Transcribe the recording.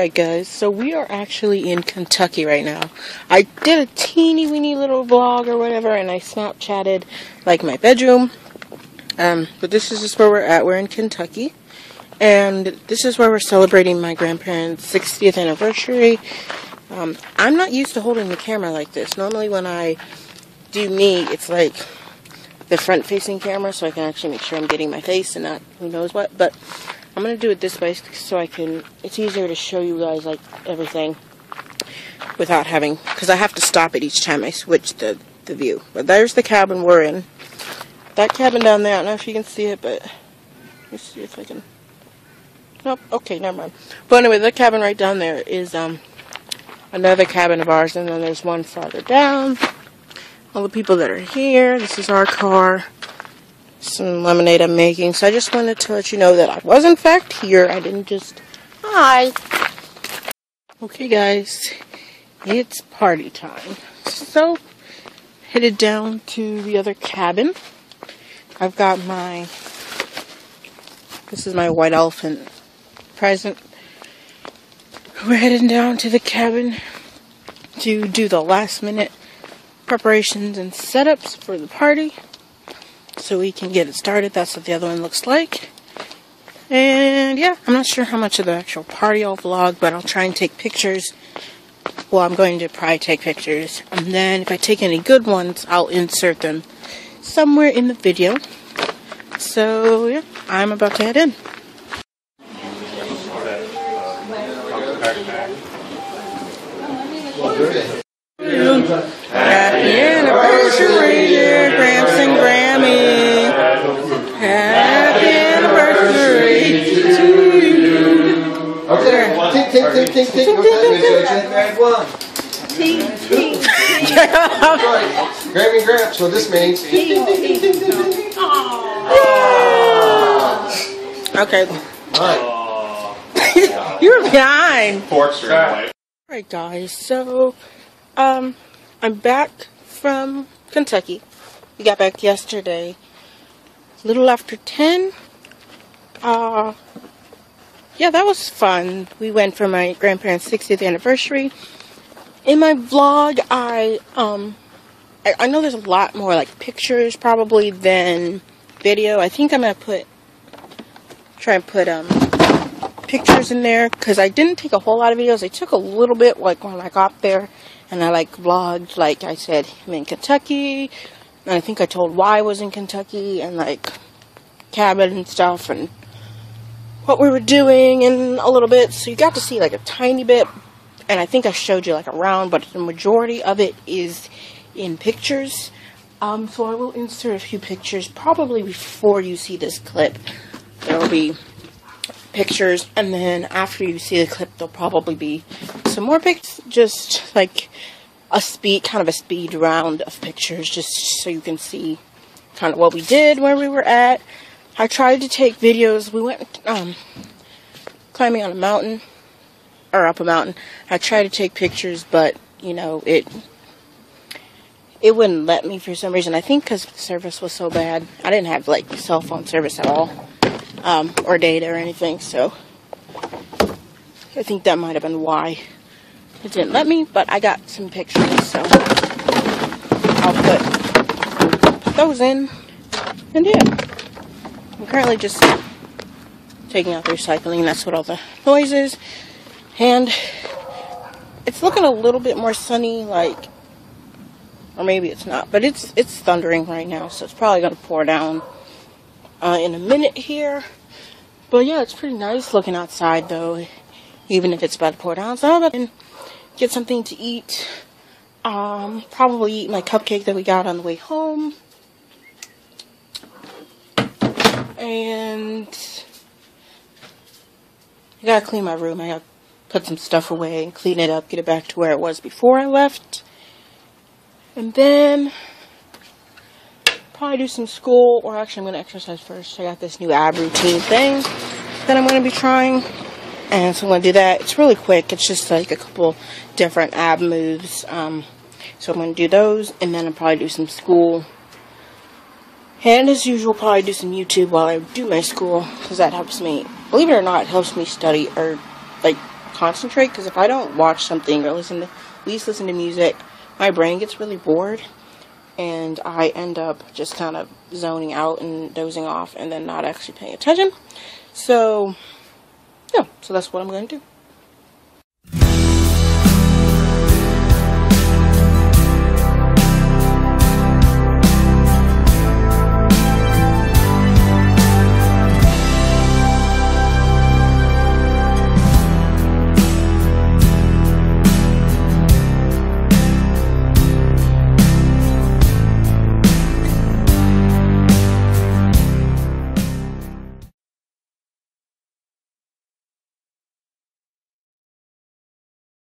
Alright guys, so we are actually in Kentucky right now. I did a teeny weeny little vlog or whatever and I Snapchatted like my bedroom. Um, but this is just where we're at. We're in Kentucky. And this is where we're celebrating my grandparents' 60th anniversary. Um, I'm not used to holding the camera like this. Normally when I do me, it's like the front facing camera so I can actually make sure I'm getting my face and not who knows what. But I'm to do it this way so I can, it's easier to show you guys like everything without having, because I have to stop it each time I switch the, the view. But there's the cabin we're in. That cabin down there, I don't know if you can see it, but let's see if I can. Nope, okay, never mind. But anyway, the cabin right down there is um another cabin of ours, and then there's one farther down. All the people that are here, this is our car some lemonade I'm making. So I just wanted to let you know that I was in fact here. I didn't just hi. Okay guys, it's party time. So headed down to the other cabin. I've got my this is my white elephant present. We're heading down to the cabin to do the last minute preparations and setups for the party so we can get it started. That's what the other one looks like. And yeah, I'm not sure how much of the actual party I'll vlog, but I'll try and take pictures. Well, I'm going to probably take pictures. And then if I take any good ones, I'll insert them somewhere in the video. So yeah, I'm about to head in. Happy anniversary, Okay, tink, tink, tink, tink, tink. Okay, grab one. Right, Grammy Gramps, so this means. Okay, Alright, you're behind. Forks are away. Alright, guys, so, um, I'm back from Kentucky. We got back yesterday, a little after 10. Uh, yeah, that was fun. We went for my grandparents' 60th anniversary. In my vlog, I, um, I, I know there's a lot more, like, pictures probably than video. I think I'm gonna put, try and put, um, pictures in there because I didn't take a whole lot of videos. I took a little bit like when I got there and I like vlogged like I said I'm in Kentucky and I think I told why I was in Kentucky and like cabin and stuff and what we were doing and a little bit. So you got to see like a tiny bit. And I think I showed you like around but the majority of it is in pictures. Um, so I will insert a few pictures probably before you see this clip. There will be pictures and then after you see the clip there'll probably be some more pics. Just like a speed kind of a speed round of pictures just so you can see kind of what we did where we were at i tried to take videos we went um climbing on a mountain or up a mountain i tried to take pictures but you know it it wouldn't let me for some reason i think because the service was so bad i didn't have like cell phone service at all um, or data or anything. So I think that might have been why it didn't let me. But I got some pictures, so I'll put, put those in. And yeah, I'm currently just taking out the recycling. That's what all the noise is. And it's looking a little bit more sunny, like, or maybe it's not. But it's it's thundering right now, so it's probably gonna pour down uh, in a minute here. But yeah, it's pretty nice looking outside though, even if it's about to pour down. So I'm about to get something to eat. Um, probably eat my cupcake that we got on the way home. And I gotta clean my room. I gotta put some stuff away and clean it up, get it back to where it was before I left. And then probably do some school, or actually I'm to exercise first. I got this new ab routine thing that I'm to be trying, and so I'm to do that. It's really quick. It's just like a couple different ab moves. Um, so I'm to do those, and then I'll probably do some school. And as usual, probably do some YouTube while I do my school, because that helps me. Believe it or not, it helps me study, or like concentrate because if I don't watch something or listen to, at least listen to music, my brain gets really bored and I end up just kind of zoning out and dozing off and then not actually paying attention. So, yeah, so that's what I'm going to do.